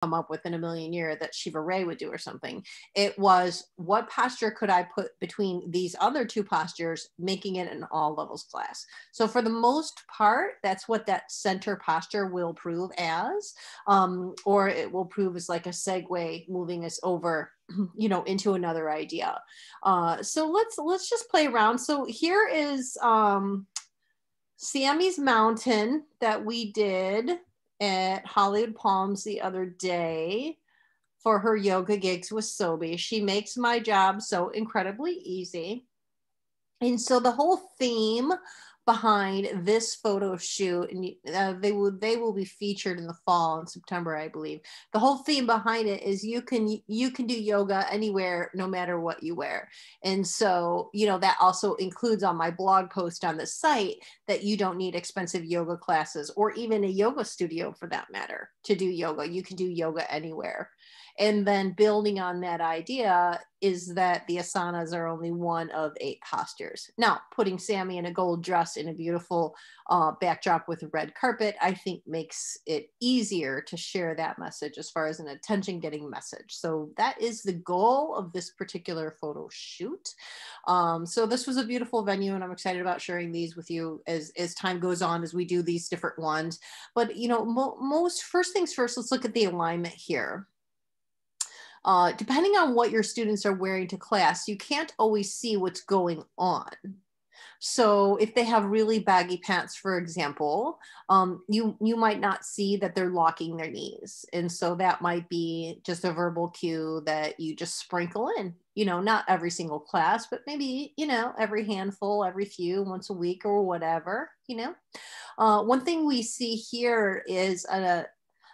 come up with in a million year that Shiva Rea would do or something. It was what posture could I put between these other two postures, making it an all levels class. So for the most part, that's what that center posture will prove as, um, or it will prove as like a segue moving us over you know into another idea uh so let's let's just play around so here is um sammy's mountain that we did at Hollywood Palms the other day for her yoga gigs with Sobi. She makes my job so incredibly easy. And so the whole theme behind this photo shoot and uh, they will they will be featured in the fall in september i believe. The whole theme behind it is you can you can do yoga anywhere no matter what you wear. And so you know that also includes on my blog post on the site that you don't need expensive yoga classes or even a yoga studio for that matter to do yoga. You can do yoga anywhere and then building on that idea is that the asanas are only one of eight postures. Now, putting Sammy in a gold dress in a beautiful uh, backdrop with a red carpet, I think makes it easier to share that message as far as an attention getting message. So that is the goal of this particular photo shoot. Um, so this was a beautiful venue and I'm excited about sharing these with you as, as time goes on, as we do these different ones. But, you know, mo most first things first, let's look at the alignment here uh, depending on what your students are wearing to class, you can't always see what's going on. So if they have really baggy pants, for example, um, you you might not see that they're locking their knees, and so that might be just a verbal cue that you just sprinkle in. You know, not every single class, but maybe you know every handful, every few, once a week or whatever. You know, uh, one thing we see here is a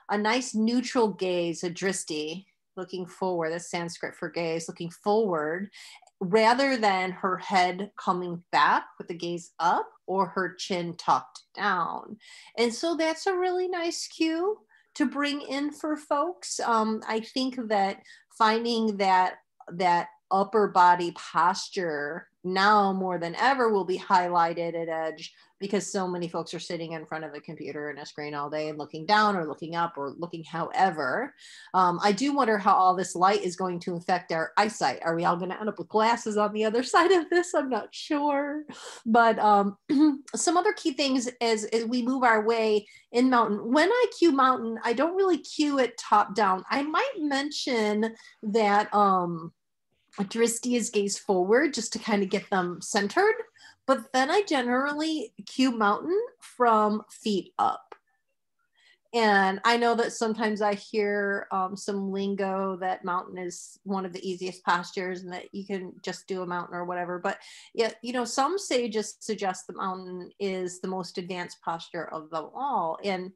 a nice neutral gaze, a dristi, looking forward, that's Sanskrit for gaze, looking forward, rather than her head coming back with the gaze up or her chin tucked down. And so that's a really nice cue to bring in for folks. Um, I think that finding that that upper body posture now more than ever will be highlighted at edge because so many folks are sitting in front of a computer and a screen all day and looking down or looking up or looking however. Um, i do wonder how all this light is going to affect our eyesight. Are we all going to end up with glasses on the other side of this? I'm not sure. But um, some other key things as, as we move our way in mountain. When i cue mountain i don't really cue it top down. I might mention that um, Dristi is gaze forward just to kind of get them centered. But then I generally cue mountain from feet up. And I know that sometimes I hear um, some lingo that mountain is one of the easiest postures and that you can just do a mountain or whatever. But yeah, you know, some sages suggest the mountain is the most advanced posture of them all. And,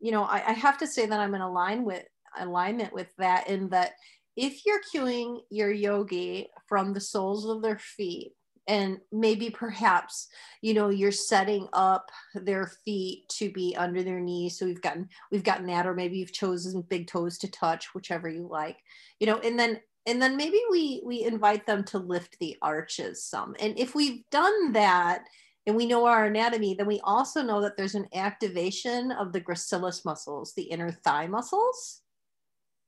you know, I, I have to say that I'm in align with alignment with that in that if you're cueing your yogi from the soles of their feet and maybe perhaps you know you're setting up their feet to be under their knees so we've gotten we've gotten that or maybe you've chosen big toes to touch whichever you like you know and then and then maybe we we invite them to lift the arches some. And if we've done that and we know our anatomy then we also know that there's an activation of the gracilis muscles the inner thigh muscles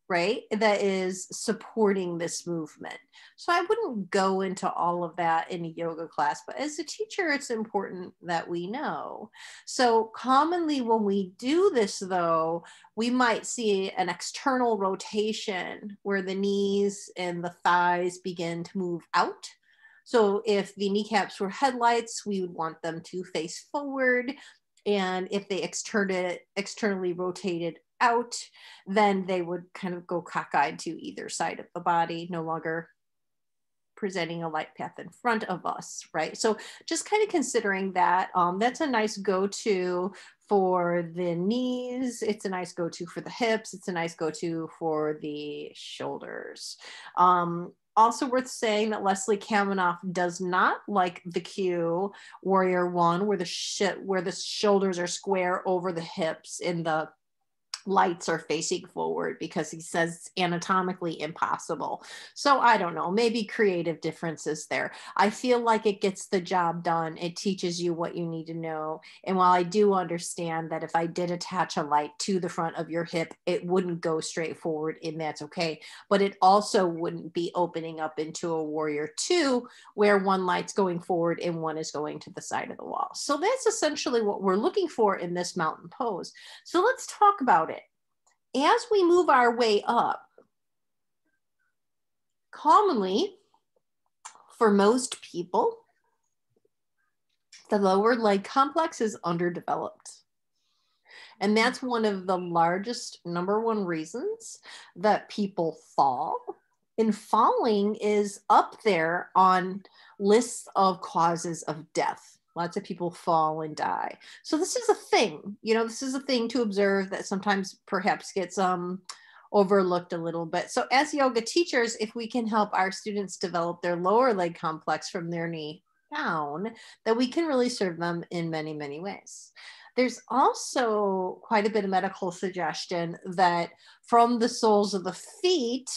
right that is supporting this movement. So i wouldn't go into all of that in a yoga class but as a teacher it's important that we know. So commonly when we do this though we might see an external rotation where the knees and the thighs begin to move out. So if the kneecaps were headlights we would want them to face forward. And if they externally rotated out, then they would kind of go cockeyed to either side of the body, no longer presenting a light path in front of us, right? So just kind of considering that, um, that's a nice go-to for the knees. It's a nice go-to for the hips. It's a nice go-to for the shoulders. Um, also worth saying that Leslie Kaminoff does not like the cue Warrior One, where the shit where the shoulders are square over the hips in the lights are facing forward because he says anatomically impossible. So I don't know, maybe creative differences there. I feel like it gets the job done. It teaches you what you need to know. And while I do understand that if I did attach a light to the front of your hip, it wouldn't go straight forward and that's okay. But it also wouldn't be opening up into a warrior two where one light's going forward and one is going to the side of the wall. So that's essentially what we're looking for in this mountain pose. So let's talk about it as we move our way up, commonly for most people, the lower leg complex is underdeveloped. And that's one of the largest number one reasons that people fall. And falling is up there on lists of causes of death. Lots of people fall and die. So this is a thing, you know, this is a thing to observe that sometimes perhaps gets um, overlooked a little bit. So as yoga teachers, if we can help our students develop their lower leg complex from their knee down, that we can really serve them in many, many ways. There's also quite a bit of medical suggestion that from the soles of the feet,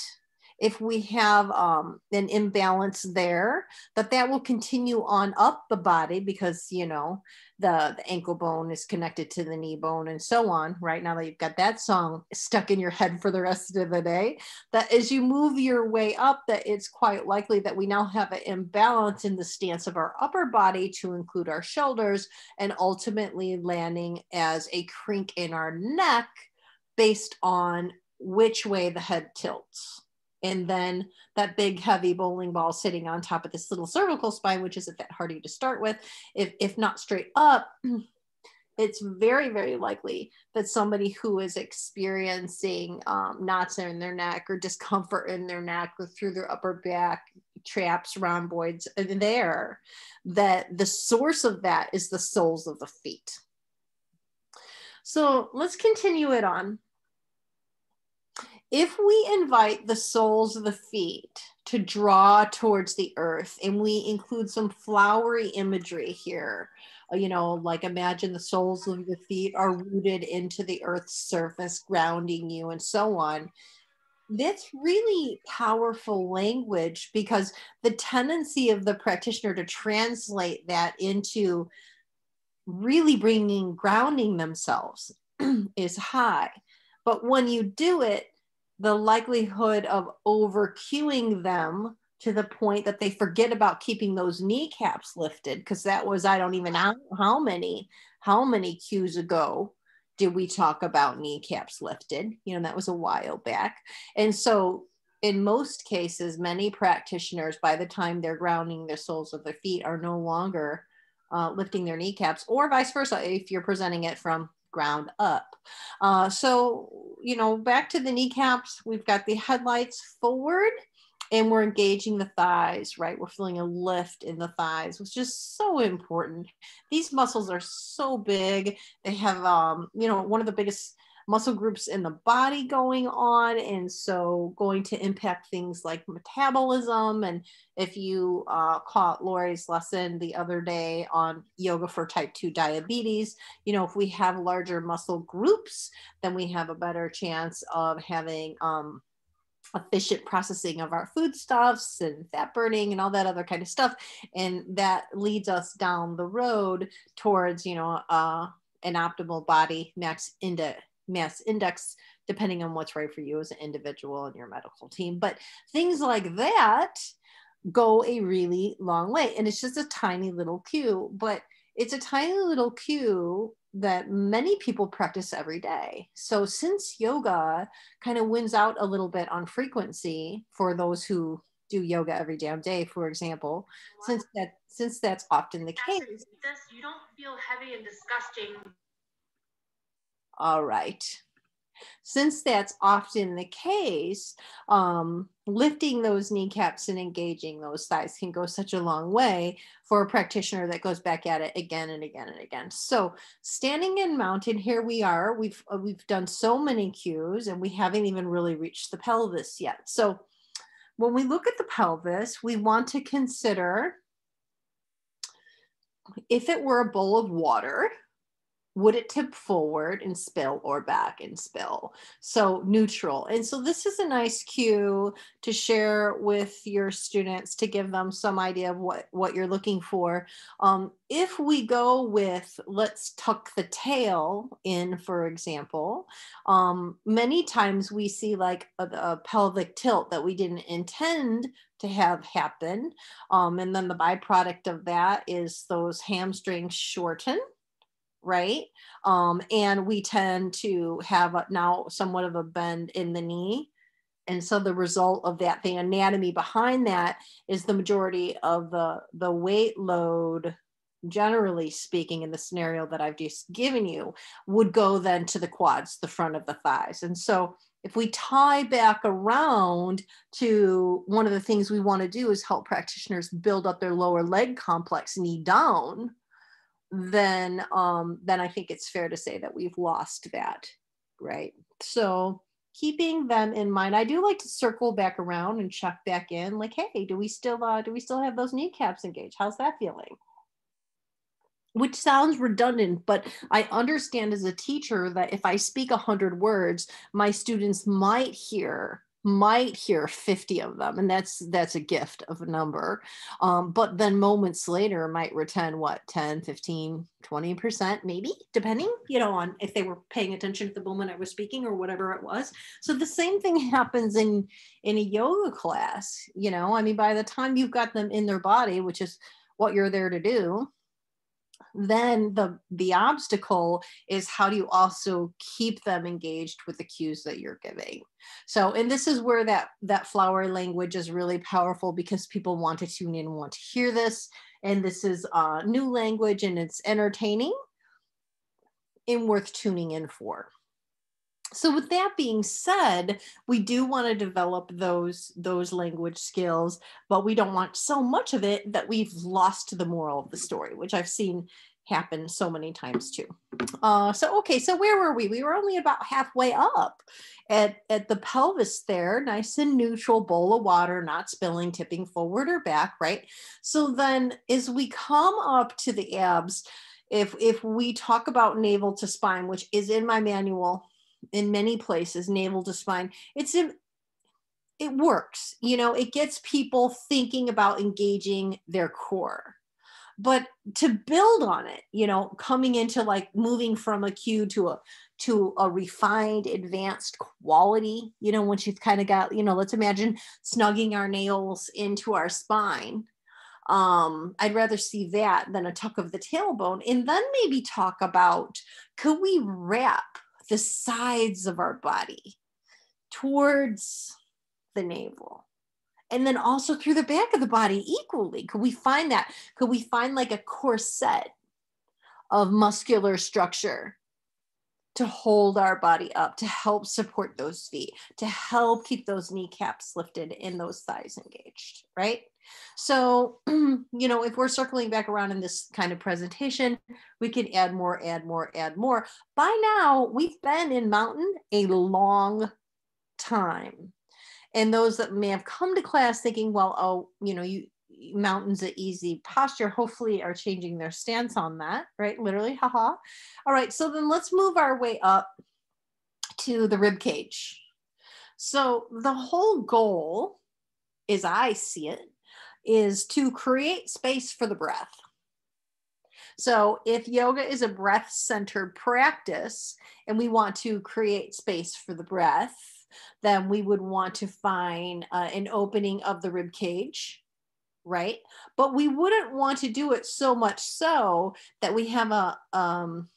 if we have um, an imbalance there, but that will continue on up the body because, you know, the, the ankle bone is connected to the knee bone and so on. Right now that you've got that song stuck in your head for the rest of the day, that as you move your way up, that it's quite likely that we now have an imbalance in the stance of our upper body to include our shoulders and ultimately landing as a crink in our neck based on which way the head tilts and then that big heavy bowling ball sitting on top of this little cervical spine which isn't that hardy to start with. If, if not straight up it's very very likely that somebody who is experiencing um, knots in their neck or discomfort in their neck or through their upper back traps rhomboids there that the source of that is the soles of the feet. So let's continue it on if we invite the soles of the feet to draw towards the earth and we include some flowery imagery here uh, you know like imagine the soles of the feet are rooted into the earth's surface grounding you and so on that's really powerful language because the tendency of the practitioner to translate that into really bringing grounding themselves is high. But when you do it the likelihood of over cueing them to the point that they forget about keeping those kneecaps lifted because that was i don't even know how many how many cues ago did we talk about kneecaps lifted? You know that was a while back. And so in most cases many practitioners by the time they're grounding their soles of their feet are no longer uh, lifting their kneecaps or vice versa if you're presenting it from ground up. Uh, so, you know, back to the kneecaps, we've got the headlights forward and we're engaging the thighs, right? We're feeling a lift in the thighs, which is so important. These muscles are so big. They have, um, you know, one of the biggest muscle groups in the body going on and so going to impact things like metabolism. And if you uh, caught lori's lesson the other day on yoga for type 2 diabetes you know if we have larger muscle groups then we have a better chance of having um, efficient processing of our foodstuffs and fat burning and all that other kind of stuff. And that leads us down the road towards you know uh, an optimal body max index mass index depending on what's right for you as an individual and your medical team. But things like that go a really long way. And it's just a tiny little cue but it's a tiny little cue that many people practice every day. So since yoga kind of wins out a little bit on frequency for those who do yoga every damn day for example since that since that's often the case. this you don't feel heavy and disgusting all right. Since that's often the case, um, lifting those kneecaps and engaging those thighs can go such a long way for a practitioner that goes back at it again and again and again. So, standing in mountain, here we are. We've uh, we've done so many cues, and we haven't even really reached the pelvis yet. So, when we look at the pelvis, we want to consider if it were a bowl of water would it tip forward and spill or back and spill? So neutral. And so this is a nice cue to share with your students to give them some idea of what what you're looking for. Um, if we go with let's tuck the tail in for example um, many times we see like a, a, pelvic tilt that we didn't intend to have happen um, and then the byproduct of that is those hamstrings shorten right? Um, and we tend to have a, now somewhat of a bend in the knee. And so the result of that, the anatomy behind that is the majority of the, the weight load, generally speaking, in the scenario that I've just given you, would go then to the quads, the front of the thighs. And so if we tie back around to one of the things we want to do is help practitioners build up their lower leg complex knee down then um, then I think it's fair to say that we've lost that, right? So keeping them in mind, I do like to circle back around and check back in, like, hey, do we still uh, do we still have those kneecaps engaged? How's that feeling? Which sounds redundant, but I understand as a teacher that if I speak a hundred words, my students might hear might hear 50 of them and that's that's a gift of a number um, but then moments later might return what 10 15 20% maybe depending you know on if they were paying attention to the moment i was speaking or whatever it was. So the same thing happens in in a yoga class you know i mean by the time you've got them in their body which is what you're there to do then the the obstacle is how do you also keep them engaged with the cues that you're giving. So and this is where that that flower language is really powerful because people want to tune in want to hear this. And this is a new language and it's entertaining and worth tuning in for so with that being said we do want to develop those those language skills but we don't want so much of it that we've lost the moral of the story which i've seen happen so many times too. Uh, so okay so where were we? We were only about halfway up at at the pelvis there nice and neutral bowl of water not spilling tipping forward or back right? So then as we come up to the abs if if we talk about navel to spine which is in my manual in many places, navel to spine. It's it works. You know, it gets people thinking about engaging their core. But to build on it, you know, coming into like moving from a cue to a to a refined, advanced quality, you know, once you've kind of got, you know, let's imagine snugging our nails into our spine. Um, I'd rather see that than a tuck of the tailbone. And then maybe talk about could we wrap the sides of our body towards the navel. And then also through the back of the body equally. Could we find that? Could we find like a corset of muscular structure to hold our body up to help support those feet to help keep those kneecaps lifted and those thighs engaged right so, you know, if we're circling back around in this kind of presentation, we can add more, add more, add more. By now, we've been in mountain a long time. And those that may have come to class thinking, well, oh, you know, you mountain's an easy posture, hopefully are changing their stance on that, right? Literally, haha. All right, so then let's move our way up to the rib cage. So the whole goal, as I see it, is to create space for the breath. So, if yoga is a breath centered practice and we want to create space for the breath, then we would want to find uh, an opening of the rib cage, right? But we wouldn't want to do it so much so that we have a um,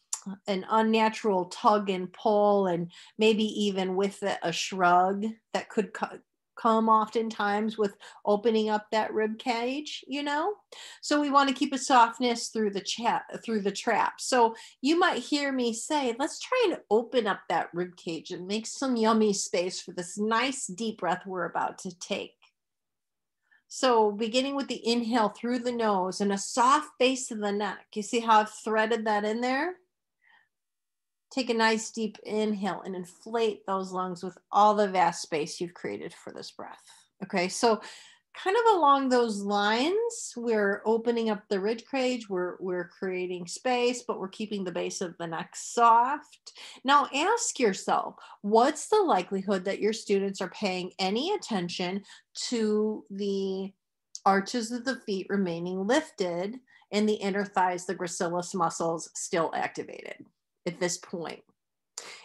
an unnatural tug and pull, and maybe even with a, a shrug that could come oftentimes with opening up that rib cage you know? So we want to keep a softness through the chat through the trap. So you might hear me say let's try and open up that rib cage and make some yummy space for this nice deep breath we're about to take. So beginning with the inhale through the nose and a soft base of the neck. You see how i've threaded that in there Take a nice deep inhale and inflate those lungs with all the vast space you've created for this breath. Okay, so kind of along those lines, we're opening up the rib cage, we're, we're creating space, but we're keeping the base of the neck soft. Now ask yourself, what's the likelihood that your students are paying any attention to the arches of the feet remaining lifted and the inner thighs, the gracilis muscles still activated at this point?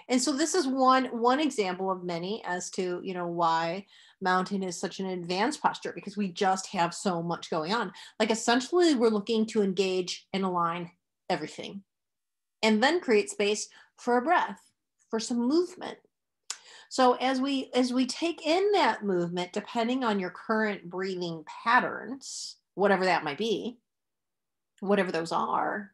And so this is one one example of many as to, you know, why mountain is such an advanced posture because we just have so much going on. Like essentially we're looking to engage and align everything and then create space for a breath, for some movement. So as we as we take in that movement depending on your current breathing patterns, whatever that might be, whatever those are,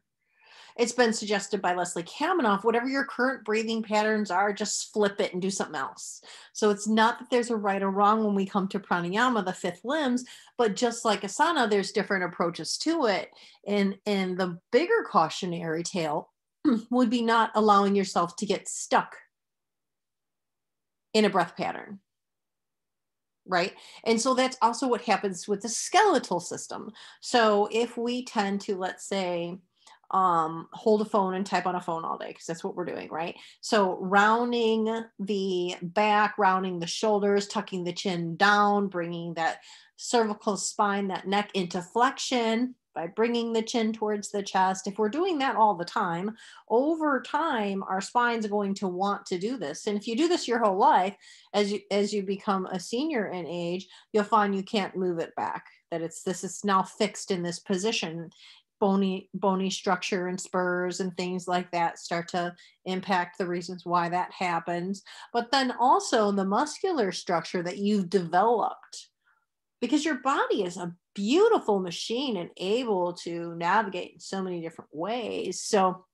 it's been suggested by Leslie Kaminoff, whatever your current breathing patterns are, just flip it and do something else. So it's not that there's a right or wrong when we come to pranayama, the fifth limbs, but just like asana, there's different approaches to it. And, and the bigger cautionary tale would be not allowing yourself to get stuck in a breath pattern right? And so that's also what happens with the skeletal system. So if we tend to, let's say, um, hold a phone and type on a phone all day because that's what we're doing, right? So rounding the back, rounding the shoulders, tucking the chin down, bringing that cervical spine, that neck into flexion by bringing the chin towards the chest. If we're doing that all the time, over time, our spine's going to want to do this. And if you do this your whole life, as you as you become a senior in age, you'll find you can't move it back. That it's this is now fixed in this position bony bony structure and spurs and things like that start to impact the reasons why that happens. But then also the muscular structure that you've developed because your body is a beautiful machine and able to navigate in so many different ways. So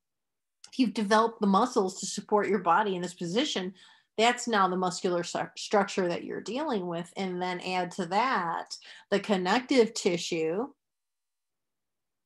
if you've developed the muscles to support your body in this position that's now the muscular structure that you're dealing with. And then add to that the connective tissue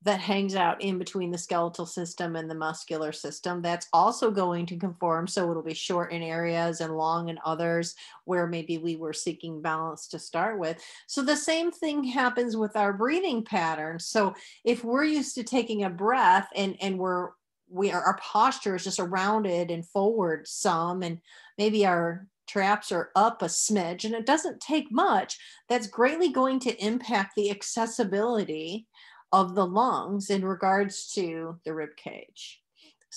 that hangs out in between the skeletal system and the muscular system. That's also going to conform. So it'll be short in areas and long in others where maybe we were seeking balance to start with. So the same thing happens with our breathing patterns. So if we're used to taking a breath and, and we're we are our posture is just rounded and forward some and maybe our traps are up a smidge and it doesn't take much that's greatly going to impact the accessibility of the lungs in regards to the rib cage.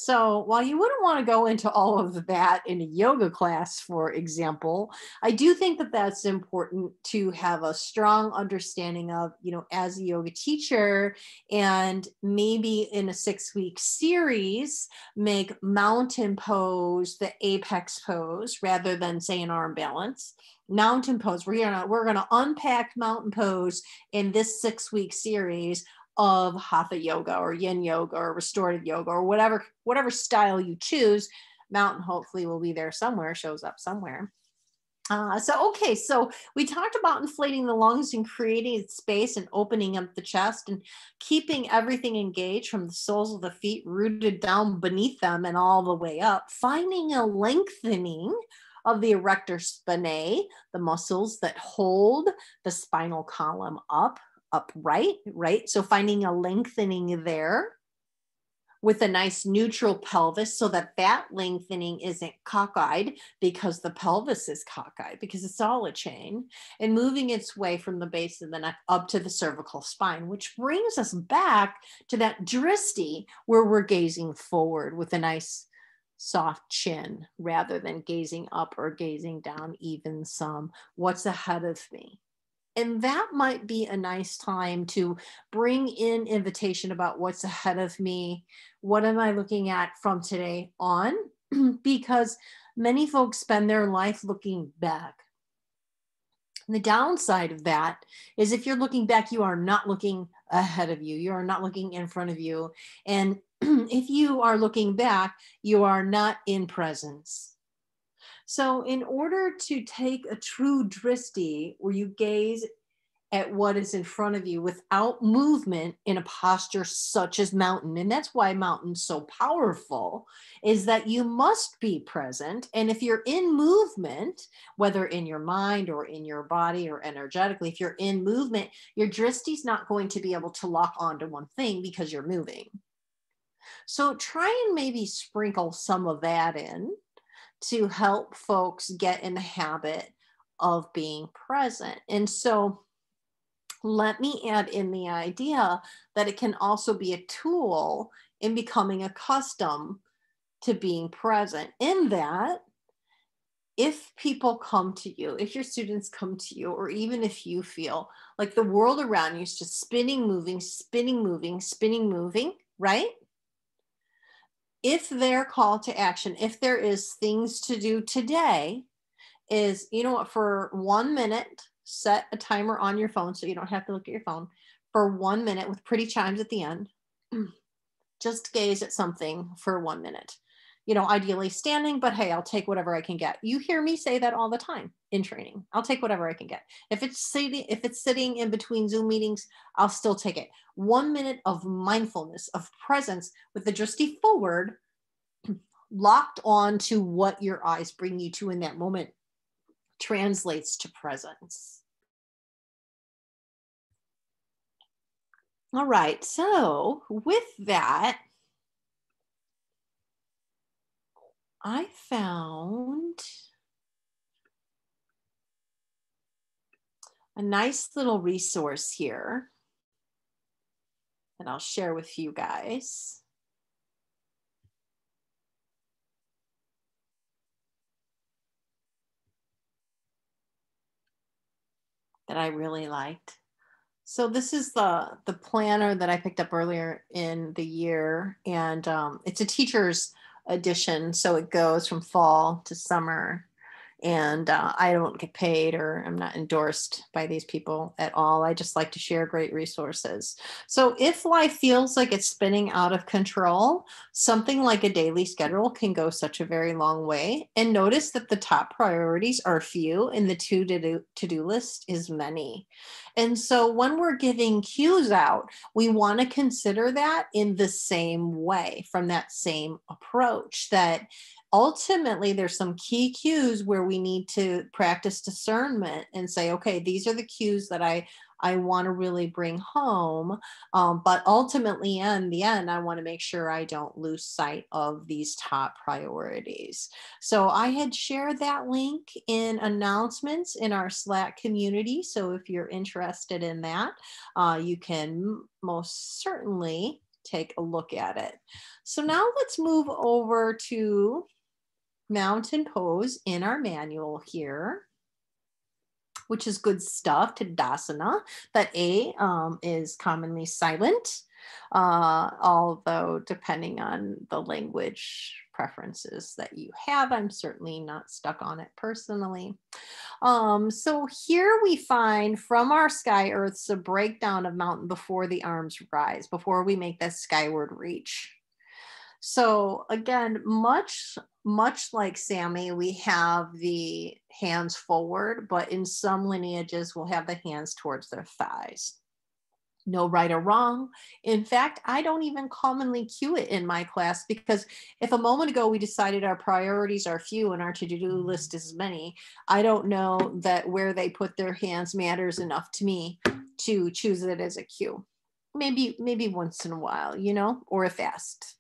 So, while you wouldn't want to go into all of that in a yoga class, for example, I do think that that's important to have a strong understanding of, you know, as a yoga teacher, and maybe in a six week series, make mountain pose the apex pose rather than, say, an arm balance. Mountain pose, we're gonna we're gonna unpack mountain pose in this six week series of hatha yoga or yin yoga or restorative yoga or whatever whatever style you choose mountain hopefully will be there somewhere shows up somewhere. Uh, so okay so we talked about inflating the lungs and creating space and opening up the chest and keeping everything engaged from the soles of the feet rooted down beneath them and all the way up finding a lengthening of the erector spinae, the muscles that hold the spinal column up, upright, right? So finding a lengthening there with a nice neutral pelvis so that that lengthening isn't cockeyed because the pelvis is cockeyed because it's all a chain and moving its way from the base of the neck up to the cervical spine which brings us back to that dristi where we're gazing forward with a nice soft chin rather than gazing up or gazing down even some what's ahead of me and that might be a nice time to bring in invitation about what's ahead of me. What am I looking at from today on? because many folks spend their life looking back. And the downside of that is if you're looking back, you are not looking ahead of you. You are not looking in front of you. And if you are looking back, you are not in presence. So, in order to take a true dristi, where you gaze at what is in front of you without movement in a posture such as mountain and that's why mountain's so powerful is that you must be present. And if you're in movement whether in your mind or in your body or energetically if you're in movement your dristi's not going to be able to lock onto one thing because you're moving. So try and maybe sprinkle some of that in to help folks get in the habit of being present and so let me add in the idea that it can also be a tool in becoming accustomed to being present. In that, if people come to you, if your students come to you, or even if you feel like the world around you is just spinning, moving, spinning, moving, spinning, moving, right? If their call to action, if there is things to do today, is you know what, for one minute, set a timer on your phone so you don't have to look at your phone for one minute with pretty chimes at the end. Just gaze at something for one minute. You know, ideally standing, but hey, I'll take whatever I can get. You hear me say that all the time in training. I'll take whatever I can get. If it's sitting, if it's sitting in between Zoom meetings, I'll still take it. One minute of mindfulness, of presence with the drishti forward, locked on to what your eyes bring you to in that moment translates to presence. All right, so with that, I found a nice little resource here that I'll share with you guys. That I really liked. So this is the the planner that I picked up earlier in the year, and um, it's a teacher's edition. So it goes from fall to summer, and uh, I don't get paid or I'm not endorsed by these people at all. I just like to share great resources. So if life feels like it's spinning out of control, something like a daily schedule can go such a very long way. And notice that the top priorities are few and the to do to do list is many. And so when we're giving cues out, we want to consider that in the same way from that same approach that ultimately there's some key cues where we need to practice discernment and say okay these are the cues that i i want to really bring home. Um, but ultimately in the end i want to make sure i don't lose sight of these top priorities. So i had shared that link in announcements in our slack community. So if you're interested in that uh, you can most certainly take a look at it. So now let's move over to mountain pose in our manual here, which is good stuff, Tadasana. That A um, is commonly silent, uh, although depending on the language preferences that you have, I'm certainly not stuck on it personally. Um, so here we find from our sky earths a breakdown of mountain before the arms rise, before we make that skyward reach. So again, much much like Sammy, we have the hands forward, but in some lineages, we'll have the hands towards their thighs. No right or wrong. In fact, I don't even commonly cue it in my class because if a moment ago we decided our priorities are few and our to do mm-hmm. list is many, I don't know that where they put their hands matters enough to me to choose it as a cue. Maybe, maybe once in a while, you know, or if fast.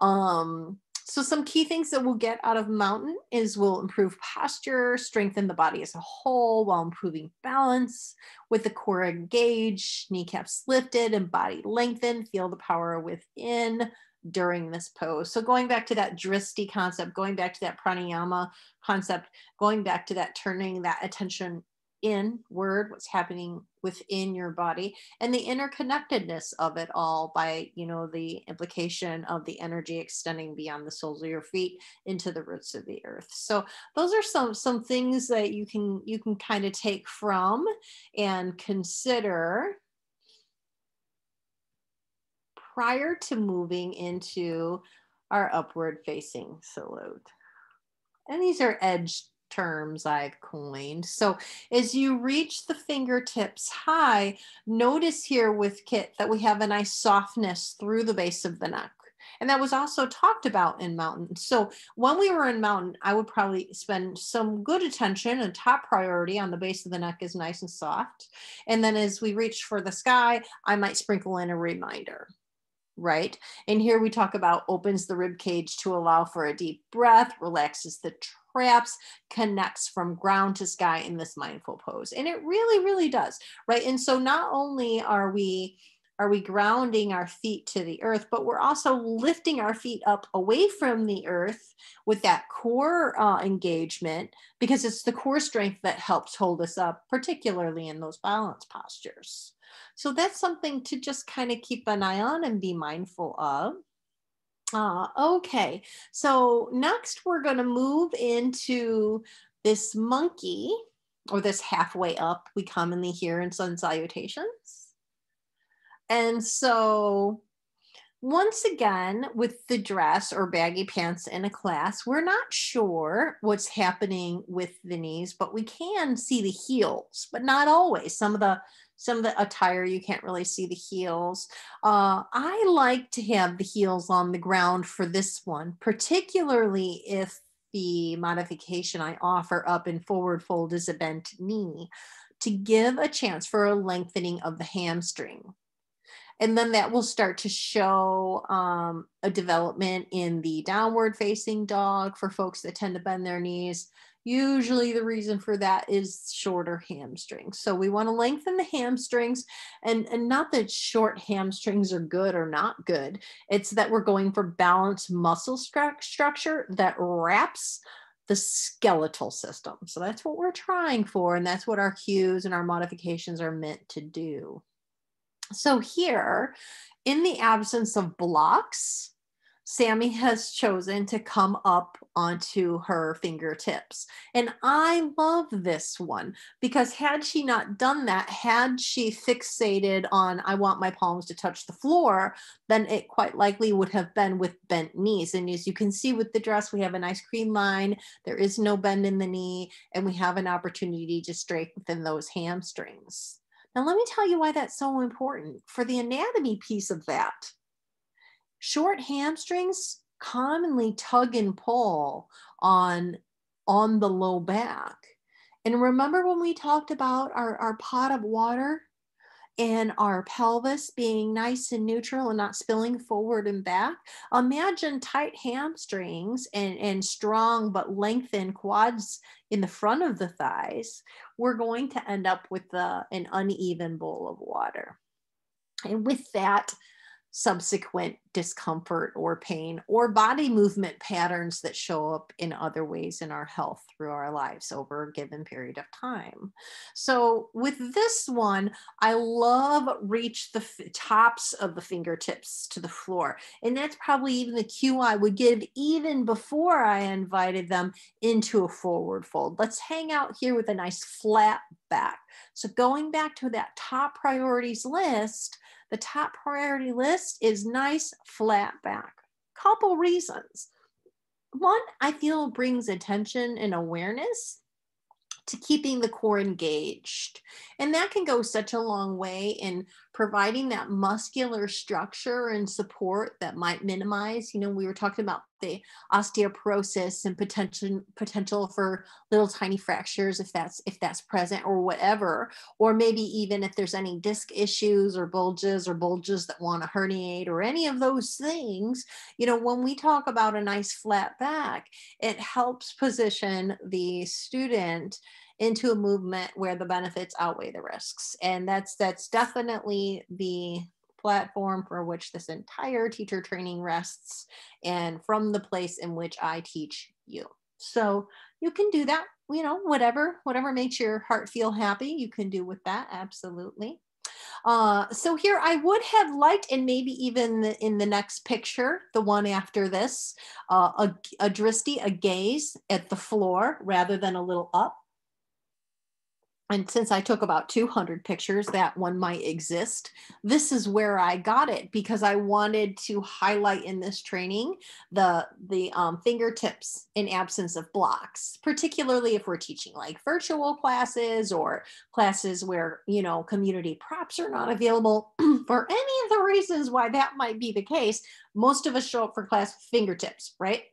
Um, so some key things that we'll get out of mountain is we'll improve posture, strengthen the body as a whole while improving balance with the core engaged, kneecaps lifted and body lengthened, feel the power within during this pose. So going back to that drishti concept, going back to that pranayama concept, going back to that turning that attention inward, what's happening within your body, and the interconnectedness of it all by, you know, the implication of the energy extending beyond the soles of your feet into the roots of the earth. So those are some some things that you can you can kind of take from and consider prior to moving into our upward facing salute. And these are edge terms I've coined. So as you reach the fingertips high, notice here with Kit that we have a nice softness through the base of the neck. And that was also talked about in mountain. So when we were in mountain, I would probably spend some good attention and top priority on the base of the neck is nice and soft. And then as we reach for the sky, I might sprinkle in a reminder right? And here we talk about opens the rib cage to allow for a deep breath, relaxes the traps, connects from ground to sky in this mindful pose. And it really, really does, right? And so not only are we are we grounding our feet to the earth, but we're also lifting our feet up away from the earth with that core uh, engagement because it's the core strength that helps hold us up, particularly in those balance postures. So that's something to just kind of keep an eye on and be mindful of. Uh, okay, so next we're going to move into this monkey or this halfway up we commonly hear in sun salutations. And so once again, with the dress or baggy pants in a class, we're not sure what's happening with the knees, but we can see the heels, but not always. Some of the some of the attire you can't really see the heels. Uh, I like to have the heels on the ground for this one, particularly if the modification I offer up in forward fold is a bent knee to give a chance for a lengthening of the hamstring and then that will start to show um, a development in the downward facing dog for folks that tend to bend their knees usually the reason for that is shorter hamstrings. So we want to lengthen the hamstrings and and not that short hamstrings are good or not good. It's that we're going for balanced muscle stru- structure that wraps the skeletal system. So that's what we're trying for and that's what our cues and our modifications are meant to do. So here, in the absence of blocks, Sammy has chosen to come up onto her fingertips. And I love this one because had she not done that, had she fixated on, I want my palms to touch the floor, then it quite likely would have been with bent knees. And as you can see with the dress, we have a nice cream line. There is no bend in the knee, and we have an opportunity to strengthen those hamstrings. Now, let me tell you why that's so important. For the anatomy piece of that, short hamstrings commonly tug and pull on, on the low back. And remember when we talked about our, our pot of water? and our pelvis being nice and neutral and not spilling forward and back. Imagine tight hamstrings and, and strong but lengthened quads in the front of the thighs. We're going to end up with an uneven bowl of water. And with that, subsequent discomfort or pain or body movement patterns that show up in other ways in our health through our lives over a given period of time. So, with this one, I love reach the f- tops of the fingertips to the floor. And that's probably even the cue I would give even before I invited them into a forward fold. Let's hang out here with a nice flat back. So, going back to that top priorities list, the top priority list is nice flat back. Couple reasons. One, I feel brings attention and awareness to keeping the core engaged. And that can go such a long way in providing that muscular structure and support that might minimize, you know, we were talking about the osteoporosis and potential potential for little tiny fractures if that's if that's present or whatever. Or maybe even if there's any disc issues or bulges or bulges that want to herniate or any of those things you know when we talk about a nice flat back it helps position the student into a movement where the benefits outweigh the risks and that's that's definitely the platform for which this entire teacher training rests and from the place in which I teach you. So you can do that, you know, whatever, whatever makes your heart feel happy, you can do with that. Absolutely. Uh, so here I would have liked, and maybe even in the next picture, the one after this, uh, a, a dristi, a gaze at the floor rather than a little up. And since I took about 200 pictures, that one might exist. This is where I got it because I wanted to highlight in this training the the um, fingertips in absence of blocks, particularly if we're teaching like virtual classes or classes where you know community props are not available for any of the reasons why that might be the case. Most of us show up for class fingertips, right?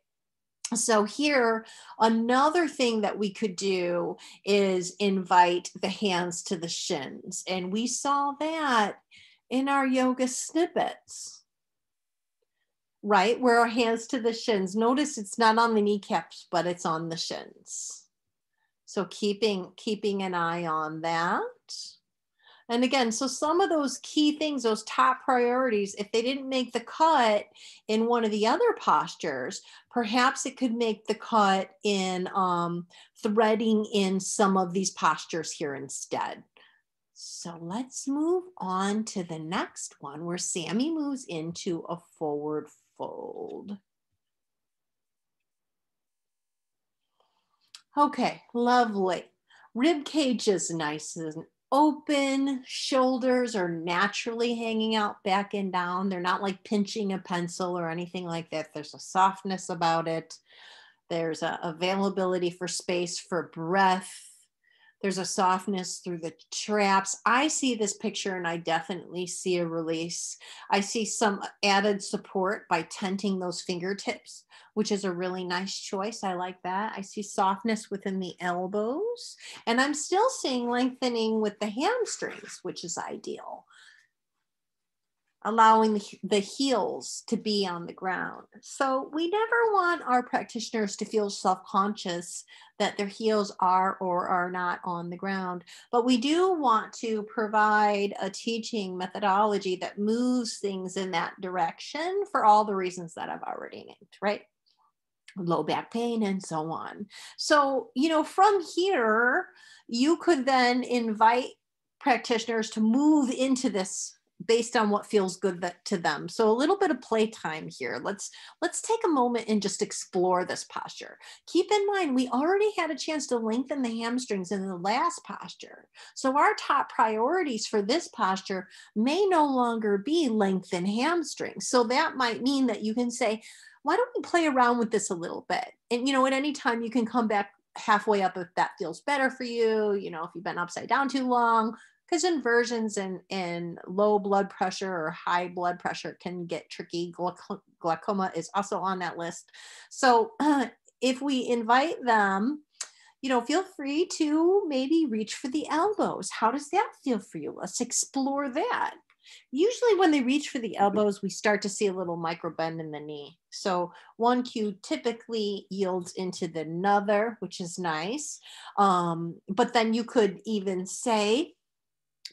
So here another thing that we could do is invite the hands to the shins and we saw that in our yoga snippets. Right where our hands to the shins. Notice it's not on the kneecaps but it's on the shins. So keeping keeping an eye on that and again, so some of those key things, those top priorities, if they didn't make the cut in one of the other postures, perhaps it could make the cut in um, threading in some of these postures here instead. So let's move on to the next one where Sammy moves into a forward fold. Okay, lovely. Rib cage is nice and open shoulders are naturally hanging out back and down. They're not like pinching a pencil or anything like that. There's a softness about it. There's a availability for space for breath there's a softness through the traps. I see this picture and I definitely see a release. I see some added support by tenting those fingertips, which is a really nice choice. I like that. I see softness within the elbows, and I'm still seeing lengthening with the hamstrings, which is ideal allowing the heels to be on the ground. So we never want our practitioners to feel self conscious that their heels are or are not on the ground. But we do want to provide a teaching methodology that moves things in that direction for all the reasons that I've already named, right? Low back pain and so on. So, you know, from here, you could then invite practitioners to move into this based on what feels good that, to them. So a little bit of playtime here. Let's let's take a moment and just explore this posture. Keep in mind we already had a chance to lengthen the hamstrings in the last posture. So our top priorities for this posture may no longer be lengthen hamstrings. So that might mean that you can say why don't we play around with this a little bit? And you know at any time you can come back halfway up if that feels better for you you know if you've been upside down too long because inversions in, in low blood pressure or high blood pressure can get tricky. glaucoma is also on that list. So if we invite them, you know, feel free to maybe reach for the elbows. How does that feel for you? Let's explore that. Usually, when they reach for the elbows, we start to see a little micro bend in the knee. So, one cue typically yields into the another, which is nice. Um, but then you could even say,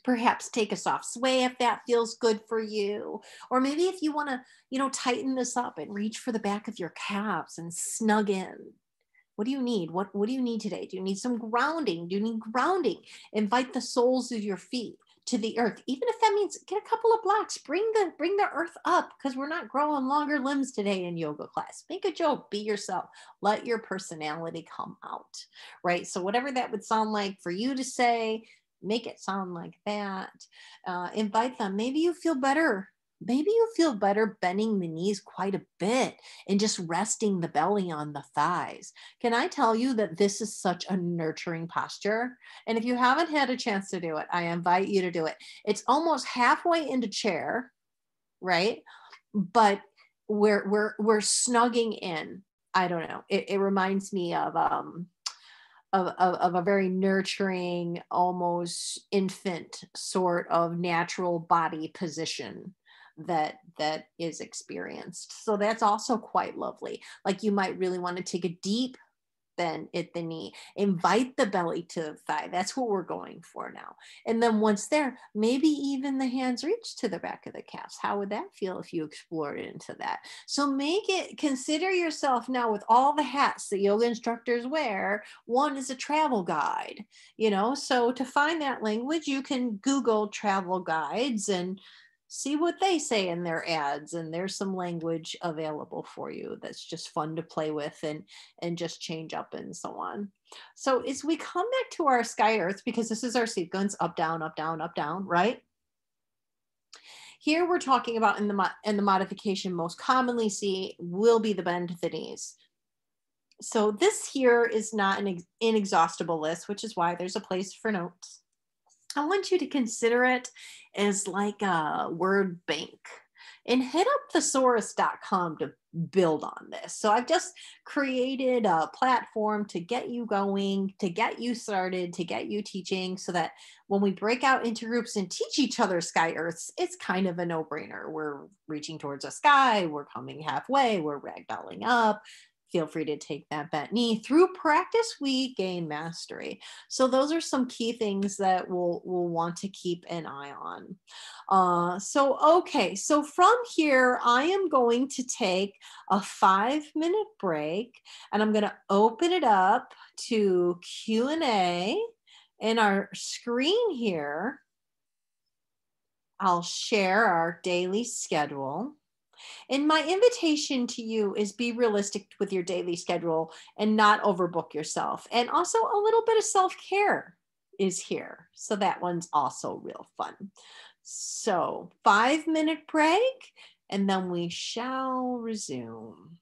perhaps take a soft sway if that feels good for you. Or maybe if you want to you know tighten this up and reach for the back of your calves and snug in. What do you need? What what do you need today? Do you need some grounding? Do you need grounding? Invite the soles of your feet to the earth. Even if that means get a couple of blocks bring the bring the earth up because we're not growing longer limbs today in yoga class. Make a joke be yourself let your personality come out right? So whatever that would sound like for you to say make it sound like that. Uh, invite them. Maybe you feel better. Maybe you feel better bending the knees quite a bit and just resting the belly on the thighs. Can I tell you that this is such a nurturing posture? And if you haven't had a chance to do it, I invite you to do it. It's almost halfway into chair, right? But we're we're we're snugging in. I don't know. It, it reminds me of um of, of, of, a very nurturing, almost infant sort of natural body position that that is experienced. So that's also quite lovely. Like you might really want to take a deep then at the knee. Invite the belly to the thigh. That's what we're going for now. And then once there, maybe even the hands reach to the back of the calves. How would that feel if you explored into that? So make it, consider yourself now with all the hats that yoga instructors wear. One is a travel guide, you know. So to find that language, you can Google travel guides and see what they say in their ads and there's some language available for you that's just fun to play with and and just change up and so on. So as we come back to our sky earth because this is our sequence up down up down up down right? Here we're talking about in the in the modification most commonly see will be the bend to the knees. So this here is not an inexhaustible list which is why there's a place for notes I want you to consider it as like a word bank and hit up thesaurus.com to build on this. So I've just created a platform to get you going, to get you started, to get you teaching so that when we break out into groups and teach each other sky earths, it's kind of a no-brainer. We're reaching towards a sky, we're coming halfway, we're ragdolling up, feel free to take that bent knee. Through practice, we gain mastery. So those are some key things that we'll, we'll want to keep an eye on. Uh, so, okay, so from here, I am going to take a five minute break and I'm going to open it up to Q&A in our screen here. I'll share our daily schedule. And my invitation to you is be realistic with your daily schedule and not overbook yourself. And also a little bit of self care is here. So that one's also real fun. So, five minute break, and then we shall resume.